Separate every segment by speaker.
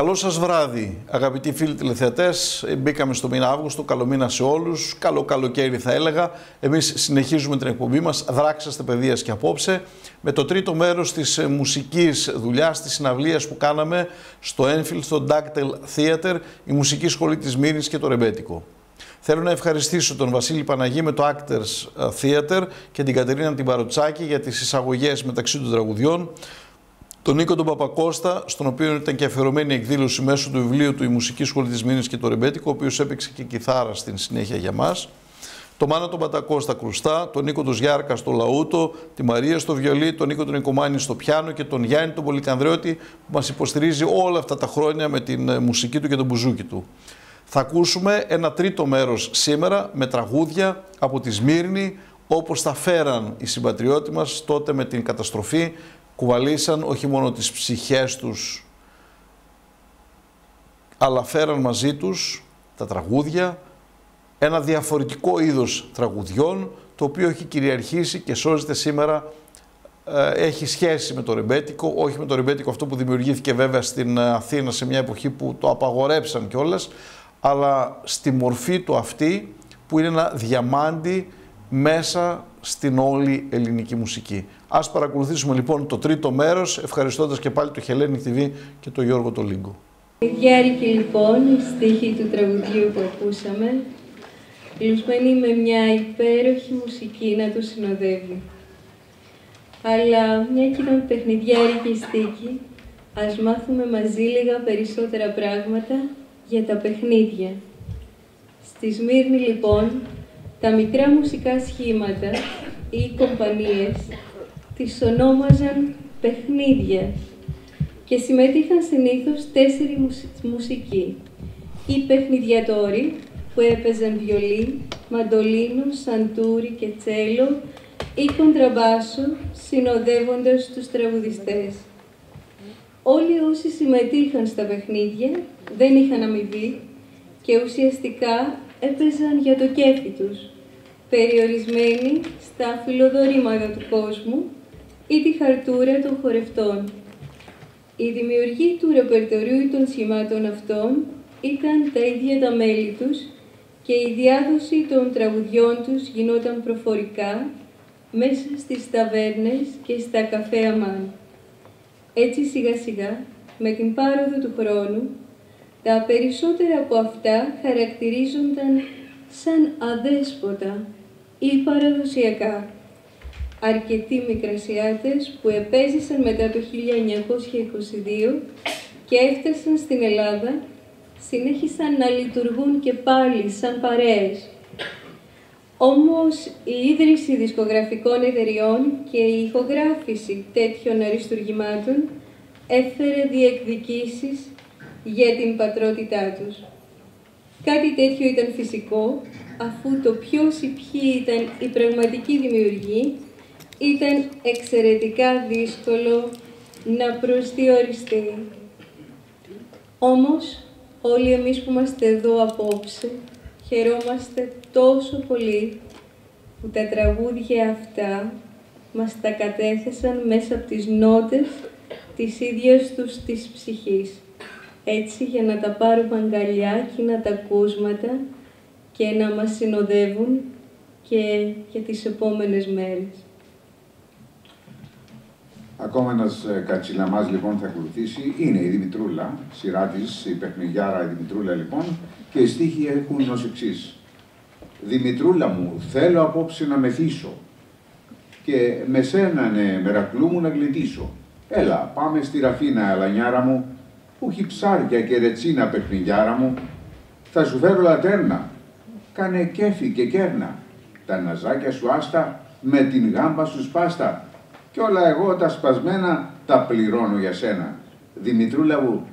Speaker 1: Καλό σας βράδυ, αγαπητοί φίλοι τηλεθεατές. Μπήκαμε στο μήνα Αύγουστο, καλό μήνα σε όλους. Καλό καλοκαίρι θα έλεγα. Εμείς συνεχίζουμε την εκπομπή μας, δράξαστε παιδείας και απόψε, με το τρίτο μέρος της μουσικής δουλειάς, της συναυλίας που κάναμε στο Enfield, στο Dactyl Theater, η μουσική σχολή της Μύρης και το Ρεμπέτικο. Θέλω να ευχαριστήσω τον Βασίλη Παναγή με το Actors Theater και την Κατερίνα Τιμπαροτσάκη για τις εισαγωγές μεταξύ των τραγουδιών τον Νίκο τον Παπακώστα, στον οποίο ήταν και αφιερωμένη εκδήλωση μέσω του βιβλίου του «Η Μουσική Σχολή της Μήνης και το Ρεμπέτικο», ο οποίος έπαιξε και κιθάρα στην συνέχεια για μας. Το Μάνα τον Πατακώστα κρουστά, τον Νίκο τον Γιάρκα στο λαούτο, τη Μαρία στο βιολί, τον Νίκο τον Οικομάνη στο πιάνο και τον Γιάννη τον Πολυκανδρέωτη που μας υποστηρίζει όλα αυτά τα χρόνια με την ε, μουσική του και τον μπουζούκι του. Θα ακούσουμε ένα τρίτο μέρος σήμερα με τραγούδια από τη Σμύρνη, όπως τα φέραν οι συμπατριώτοι μας τότε με την καταστροφή κουβαλήσαν όχι μόνο τις ψυχές τους, αλλά φέραν μαζί τους τα τραγούδια, ένα διαφορετικό είδος τραγουδιών, το οποίο έχει κυριαρχήσει και σώζεται σήμερα, ε, έχει σχέση με το ρεμπέτικο, όχι με το ρεμπέτικο αυτό που δημιουργήθηκε βέβαια στην Αθήνα σε μια εποχή που το απαγορέψαν κιόλας, αλλά στη μορφή του αυτή που είναι ένα διαμάντι μέσα στην όλη ελληνική μουσική. Ας παρακολουθήσουμε λοιπόν το τρίτο μέρος, ευχαριστώντας και πάλι το Hellenic TV και το Γιώργο το Λίγκο.
Speaker 2: Διάρκει λοιπόν η στίχη του τραγουδιού που ακούσαμε, λουσμένη με μια υπέροχη μουσική να το συνοδεύει. Αλλά μια και ήταν παιχνιδιάρικη στίχη, ας μάθουμε μαζί λίγα περισσότερα πράγματα για τα παιχνίδια. Στη Σμύρνη λοιπόν, τα μικρά μουσικά σχήματα ή κομπανίες τις ονόμαζαν παιχνίδια και συμμετείχαν συνήθως τέσσερι μουσικοί. Οι παιχνιδιατόροι που έπαιζαν βιολί, μαντολίνο, σαντούρι και τσέλο ή κοντραμπάσο συνοδεύοντας τους τραγουδιστές. Όλοι όσοι συμμετείχαν στα παιχνίδια δεν είχαν αμοιβή και ουσιαστικά έπαιζαν για το κέφι τους, περιορισμένοι στα φιλοδορήματα του κόσμου ή τη χαρτούρα των χορευτών. Η δημιουργή του ρεπερτορίου των σχημάτων αυτών ήταν τα ίδια τα μέλη τους και η διάδοση των τραγουδιών τους γινόταν προφορικά μέσα στις ταβέρνες και στα καφέ αμάν. Έτσι σιγά σιγά, με την πάροδο του χρόνου, τα περισσότερα από αυτά χαρακτηρίζονταν σαν αδέσποτα ή παραδοσιακά αρκετοί μικρασιάτες που επέζησαν μετά το 1922 και έφτασαν στην Ελλάδα, συνέχισαν να λειτουργούν και πάλι σαν παρέες. Όμως η ίδρυση δισκογραφικών εταιριών και η ηχογράφηση τέτοιων αριστουργημάτων έφερε διεκδικήσεις για την πατρότητά τους. Κάτι τέτοιο ήταν φυσικό, αφού το ποιος ή ποιοι ήταν η πραγματική δημιουργή ήταν εξαιρετικά δύσκολο να προσδιοριστεί. Όμως, όλοι εμείς που είμαστε εδώ απόψε, χαιρόμαστε τόσο πολύ που τα τραγούδια αυτά μας τα κατέθεσαν μέσα από τις νότες της ίδιας τους της ψυχής. Έτσι για να τα πάρουμε αγκαλιά και να τα ακούσματα και να μας συνοδεύουν και για τις επόμενες μέρες.
Speaker 3: Ακόμα ένας ε, κατσιλαμάς λοιπόν θα ακολουθήσει. Είναι η Δημητρούλα, σειρά της, η παιχνιγιάρα η Δημητρούλα λοιπόν. Και οι στίχοι έχουν ως εξής. Δημητρούλα μου, θέλω απόψε να μεθύσω και με σένα ναι, μερακλού μου να γλιτήσω. Έλα, πάμε στη Ραφίνα, αλανιάρα μου, που έχει ψάρια και ρετσίνα παιχνιγιάρα μου. Θα σου φέρω λατέρνα, κάνε κέφι και κέρνα. Τα ναζάκια σου άστα, με την γάμπα σου σπάστα κι όλα εγώ τα σπασμένα τα πληρώνω για σένα. Δημητρούλα μου,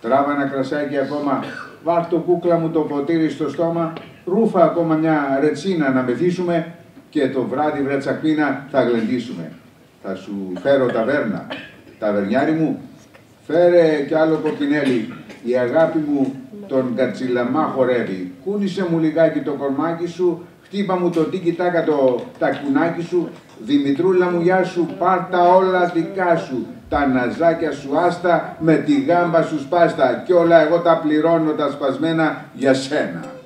Speaker 3: τράβα ένα κρασάκι ακόμα, βάρ το κούκλα μου το ποτήρι στο στόμα, ρούφα ακόμα μια ρετσίνα να μεθύσουμε και το βράδυ βρετσακπίνα θα γλεντήσουμε. Θα σου φέρω ταβέρνα. Ταβερνιάρι μου, φέρε κι άλλο κοκκινέλι, η αγάπη μου τον κατσιλαμά χορεύει. Κούνησε μου λιγάκι το κορμάκι σου, χτύπα μου το τίκι τάκα το τακουνάκι σου,
Speaker 4: Δημητρούλα μου γεια σου, πάρτα όλα δικά σου. Τα ναζάκια σου άστα, με τη γάμπα σου σπάστα. Κι όλα εγώ τα πληρώνω τα σπασμένα για σένα.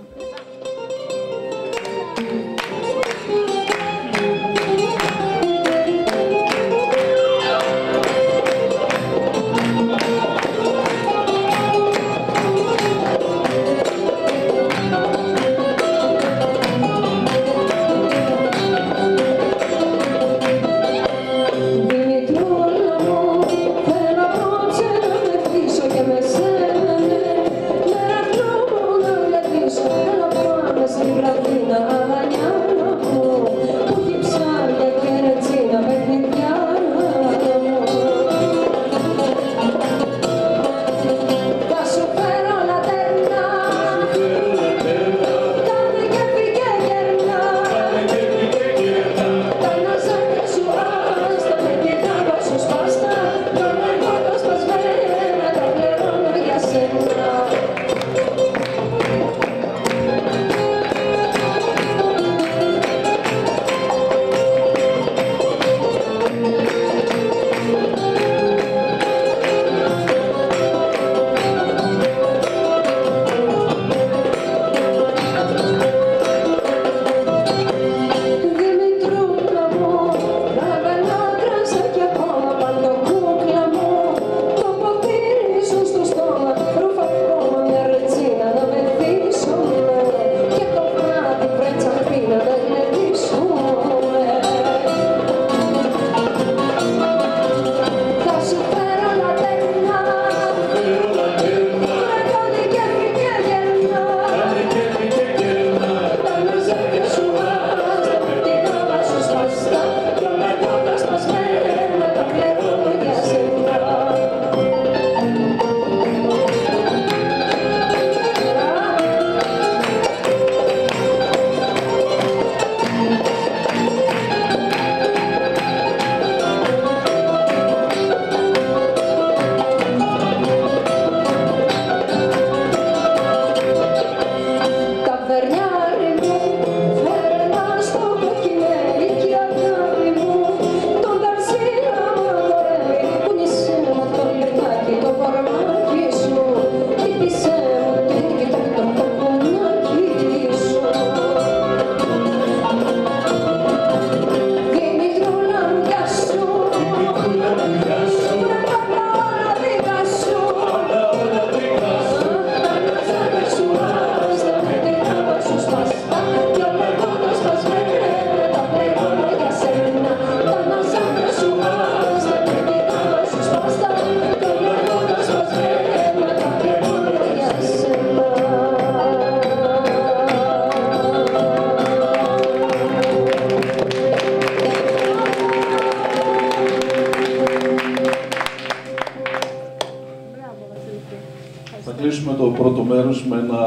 Speaker 5: Το
Speaker 1: πρώτο μέρος με ένα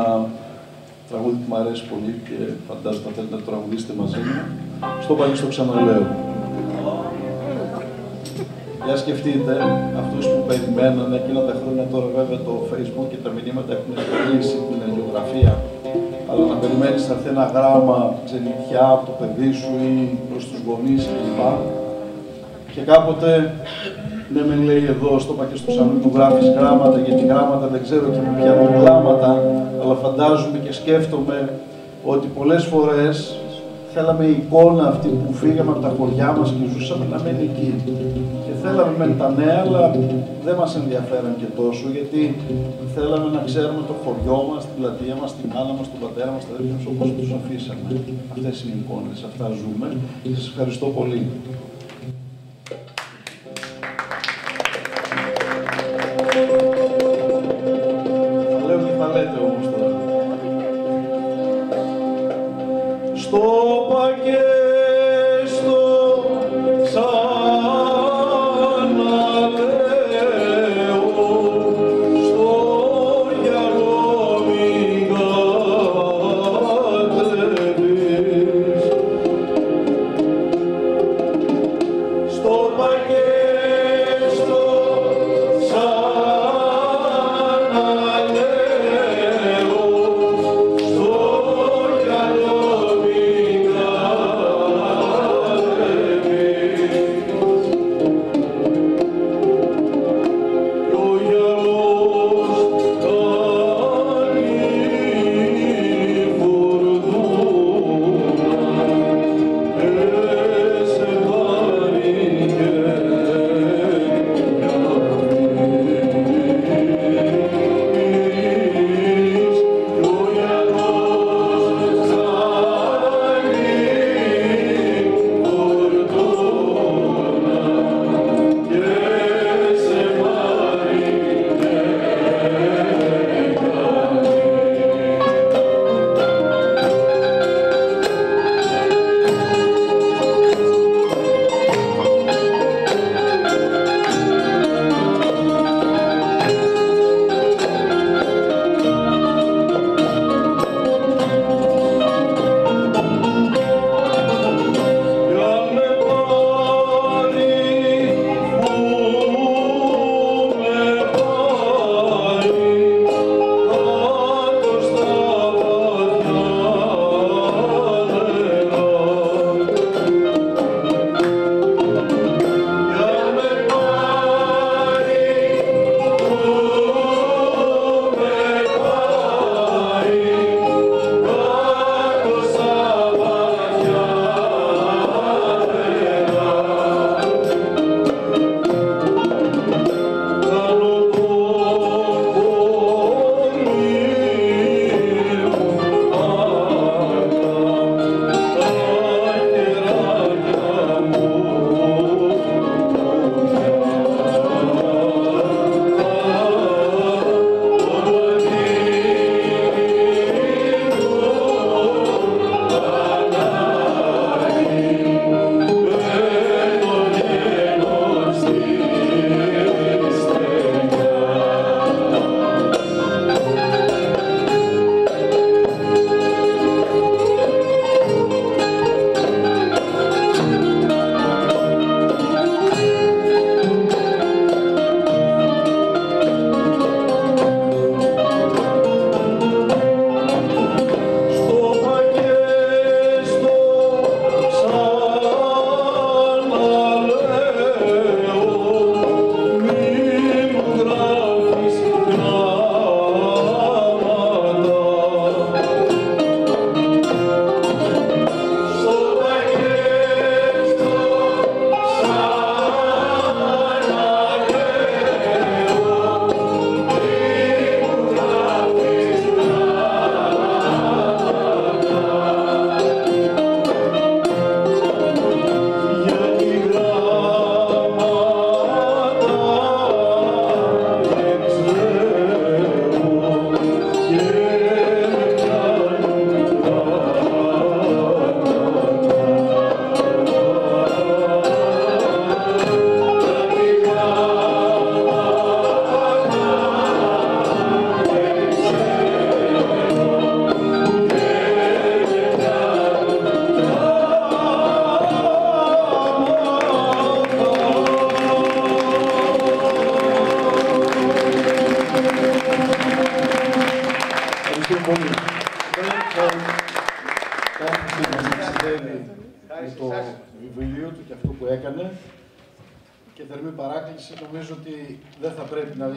Speaker 1: τραγούδι που μου αρέσει πολύ και φαντάζομαι θα θέλετε να το τραγουδήσετε μαζί μου. Στο πάλι στο ξαναλέω. Για σκεφτείτε αυτούς που περιμένανε εκείνα τα χρόνια τώρα βέβαια το facebook και τα μηνύματα έχουν κλείσει την αγιογραφία αλλά να περιμένεις να έρθει ένα γράμμα ξενιτιά από το παιδί σου ή προς τους γονείς κλπ. Και κάποτε, ναι με λέει εδώ, στο είπα και στο Σανού που γράφεις γράμματα, γιατί γράμματα δεν ξέρω και που πιάνουν κλάματα, αλλά φαντάζομαι και σκέφτομαι ότι πολλές φορές θέλαμε η εικόνα αυτή που φύγαμε από τα χωριά μας και ζούσαμε να μένει εκεί. Και θέλαμε με τα νέα, αλλά δεν μας ενδιαφέραν και τόσο, γιατί θέλαμε να ξέρουμε το χωριό μας, την πλατεία μας, τη μάνα μας, τον πατέρα μας, τα αδέρφια μας, όπως τους αφήσαμε. Αυτές είναι οι εικόνες, αυτά ζούμε. Και σας ευχαριστώ πολύ.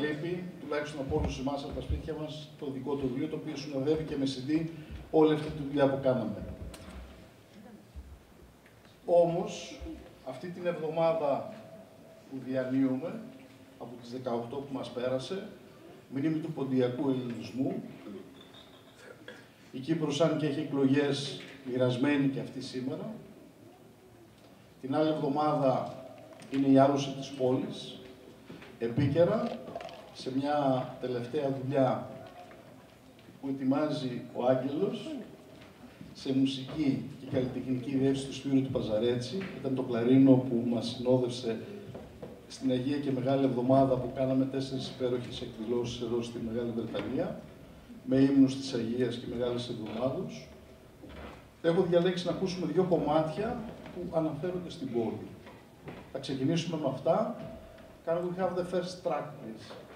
Speaker 1: Λείπει, τουλάχιστον από όλους εμάς από τα σπίτια μας, το δικό του βιβλίο, το οποίο συνοδεύει και με CD όλη αυτή τη δουλειά που κάναμε. Όμως, αυτή την εβδομάδα που διανύουμε, από τις 18 που μας πέρασε, μνήμη του ποντιακού ελληνισμού. Η Κύπρος, αν και έχει εκλογές, μοιρασμένη και αυτή σήμερα. Την άλλη εβδομάδα είναι η άρρωση της πόλης, επίκαιρα, σε μια τελευταία δουλειά που ετοιμάζει ο Άγγελος, σε μουσική και καλλιτεχνική διεύθυνση του Σπύρου του Παζαρέτσι. Ήταν το κλαρίνο που μας συνόδευσε στην Αγία και Μεγάλη Εβδομάδα που κάναμε τέσσερις υπέροχες εκδηλώσεις εδώ στη Μεγάλη Βρετανία, με ύμνους της Αγίας και Μεγάλης Εβδομάδος. Έχω διαλέξει να ακούσουμε δύο κομμάτια που αναφέρονται στην πόλη. Θα ξεκινήσουμε με αυτά. Can we have the first track, please?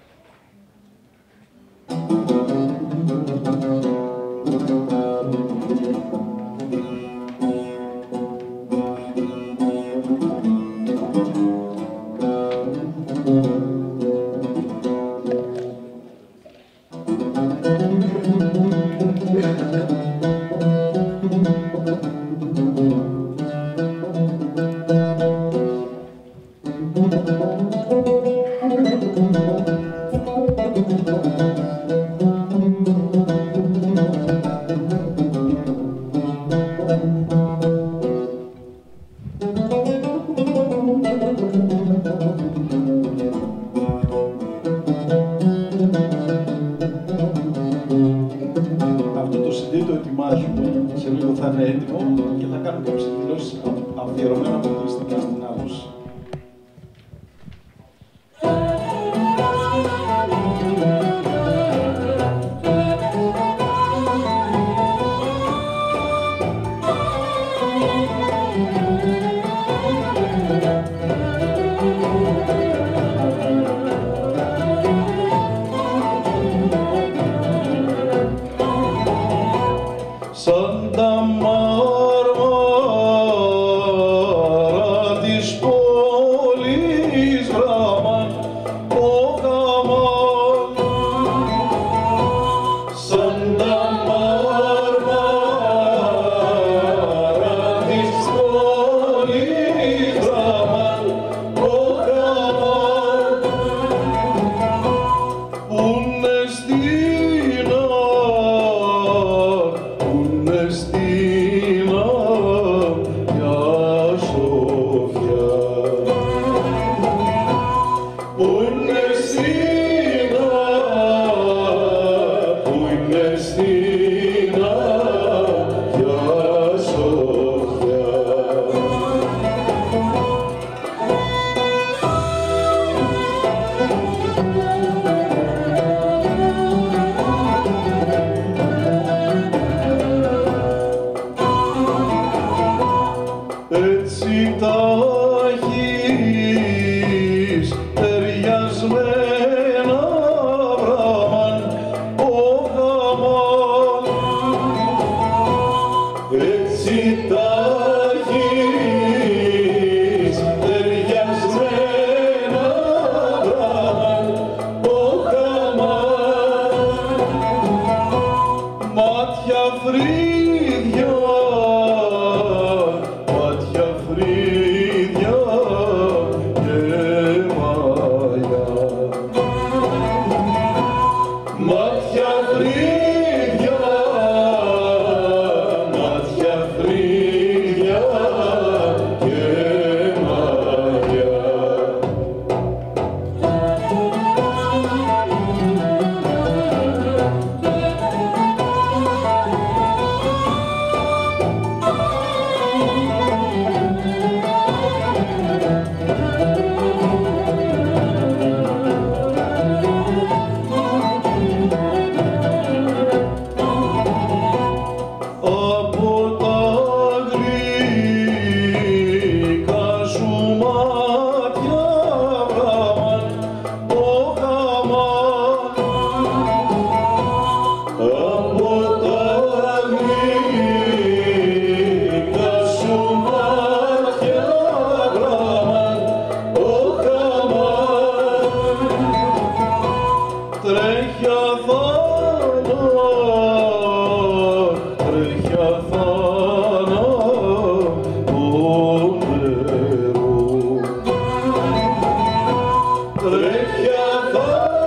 Speaker 1: Και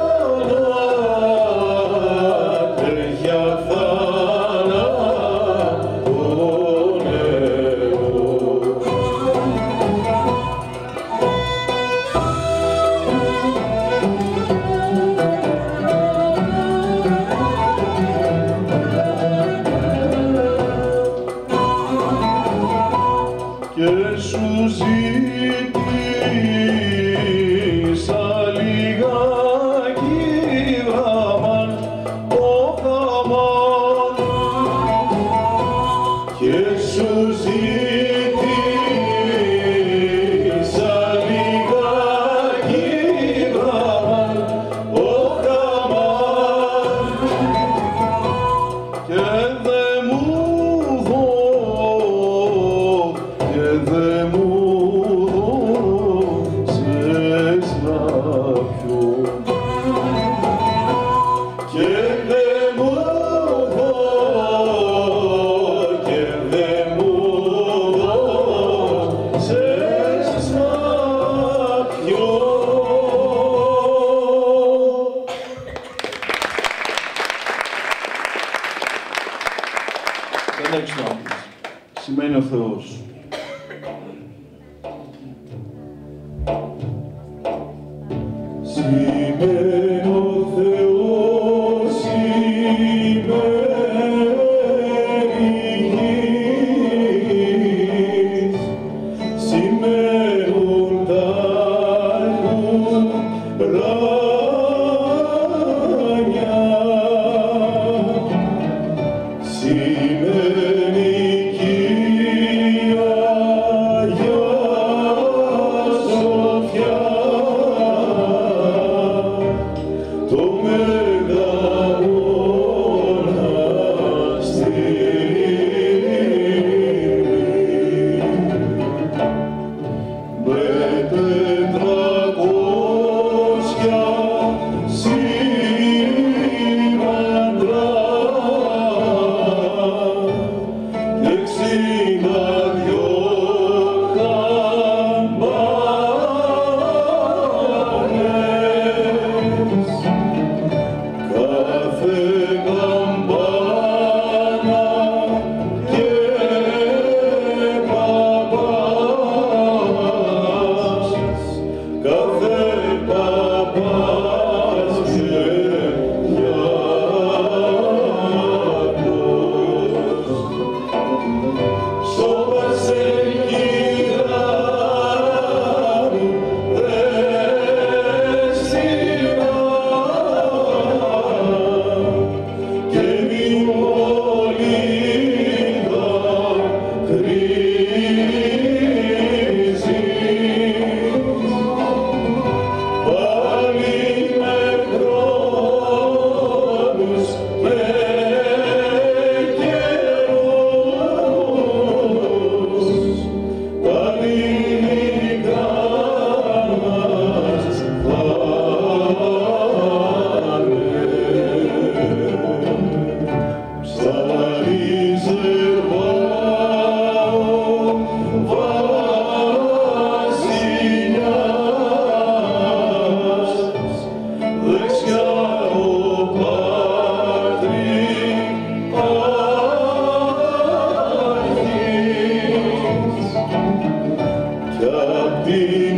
Speaker 1: Deus.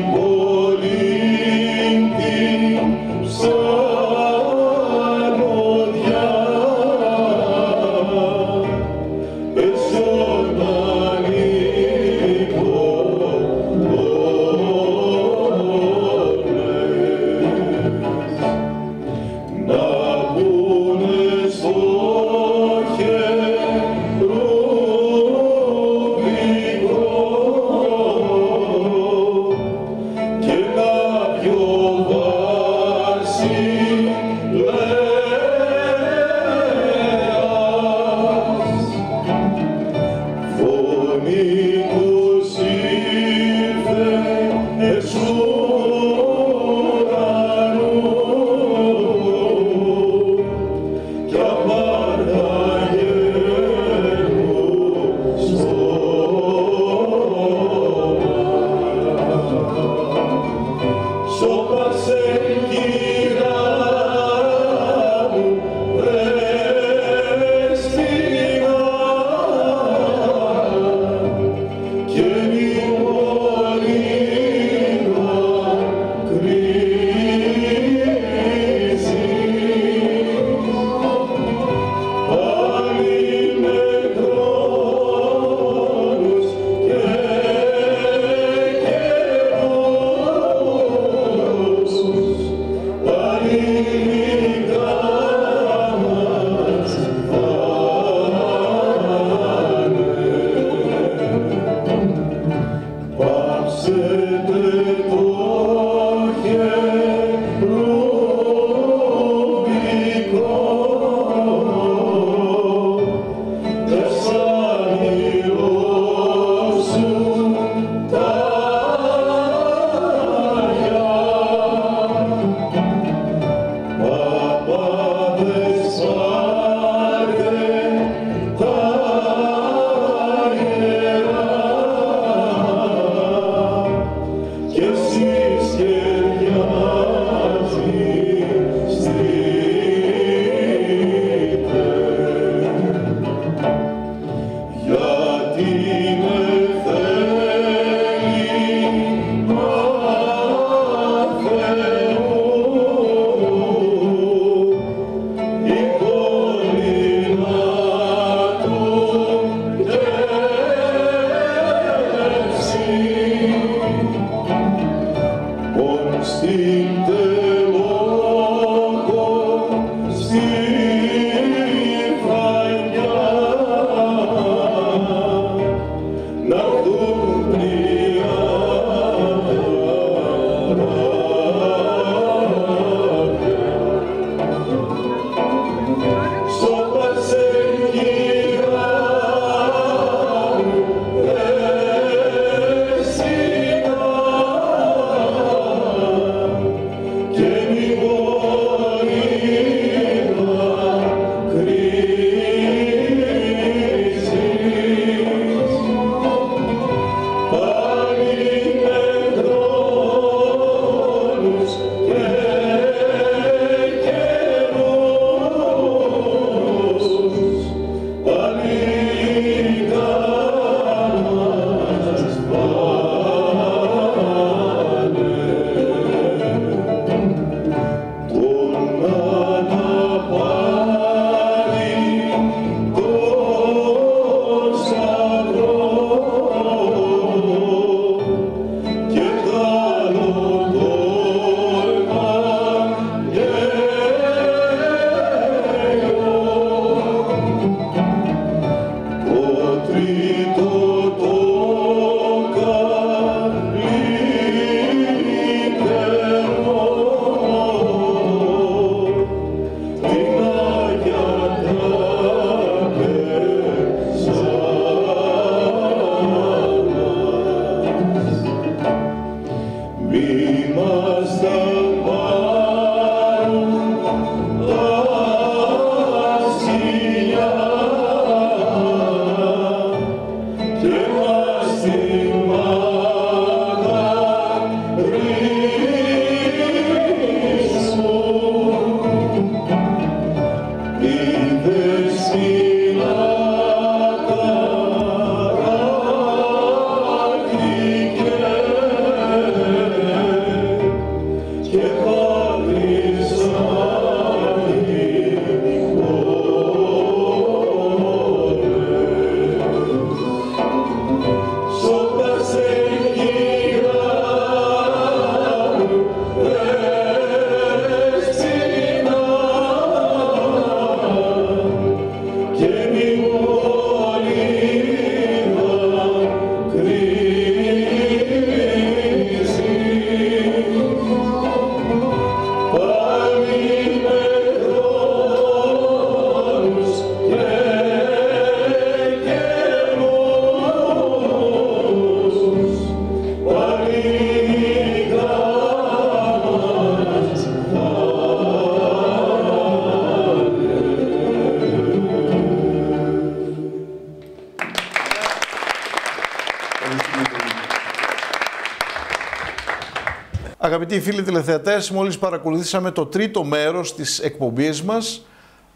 Speaker 1: Αγαπητοί φίλοι τηλεθεατές, μόλις παρακολουθήσαμε το τρίτο μέρος της εκπομπής μας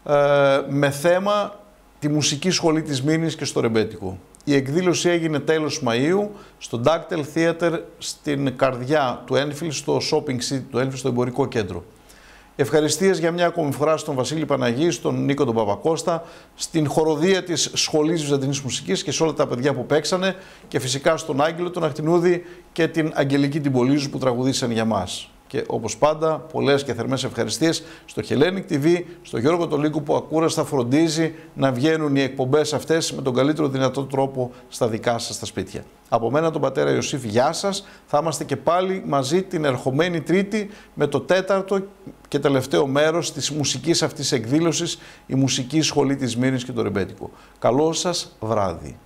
Speaker 1: ε, με θέμα τη μουσική σχολή της Μήνης και στο Ρεμπέτικο. Η εκδήλωση έγινε τέλος Μαΐου στο Dactyl Theater στην καρδιά του Enfield, στο shopping city του Enfield, στο εμπορικό κέντρο. Ευχαριστίες για μια ακόμη φορά στον Βασίλη Παναγή, στον Νίκο τον Παπακώστα, στην χοροδία της Σχολής Βυζαντινής Μουσικής και σε όλα τα παιδιά που παίξανε και φυσικά στον Άγγελο τον Ακτινούδη και την Αγγελική την Πολύζου που τραγουδήσαν για μας. Και όπως πάντα, πολλές και θερμές ευχαριστίες στο Hellenic TV, στο Γιώργο Τολίκου που ακούραστα φροντίζει να βγαίνουν οι εκπομπές αυτές με τον καλύτερο δυνατό τρόπο στα δικά σας τα σπίτια. Από μένα τον πατέρα Ιωσήφ, γεια σας. Θα είμαστε και πάλι μαζί την ερχομένη Τρίτη με το τέταρτο και τελευταίο μέρος της μουσικής αυτής εκδήλωσης, η Μουσική Σχολή της Μύρνης και το Ρεμπέτικο. Καλό σας βράδυ.